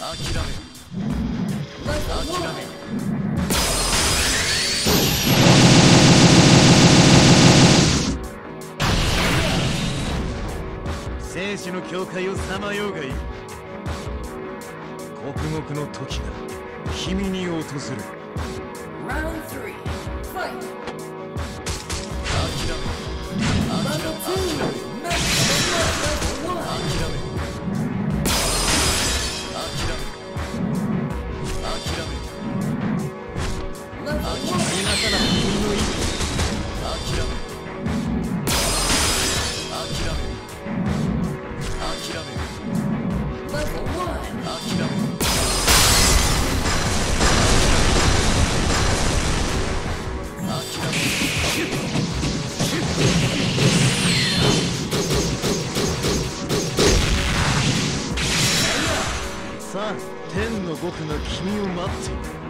諦め。諦め。生死の境界をさまようがいい。刻々の時が君に訪れる。Round three, fight! 天の僕が君を待っている。